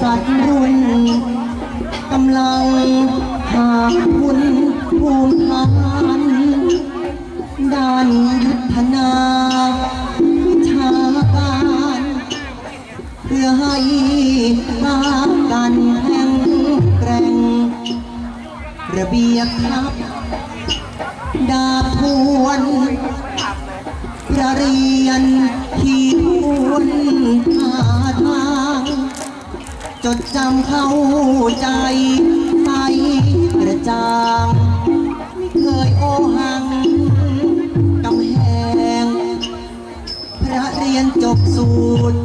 ษัตริย์รุ่นกำลังหาคุณภูมิฐานด้านยุทธนาวิชาการเพื่อให้ตากันแข็งแกร่ง ระเบียบทัพดาทวนประเรียน จดจำเข้าใจไปกระจ่างไม่เคยโอหังกำแหงพระเรียนจบสูตร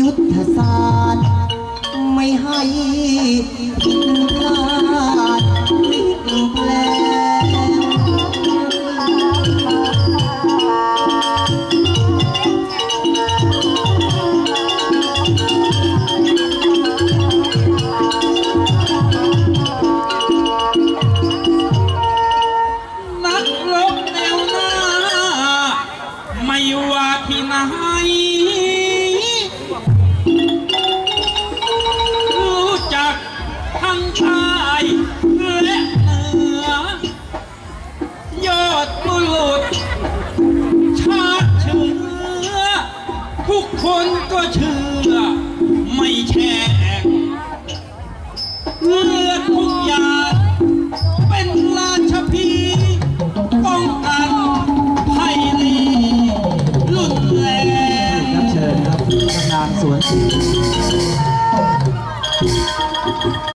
ยุทธศาสตร์ ไม่ให้ อยู่ว่าที่ไหนรู้จักทั้งชายและเหนือยอดบุรุษชาติเชื่อทุกคนก็เชื่อไม่แช่ 你是一首唱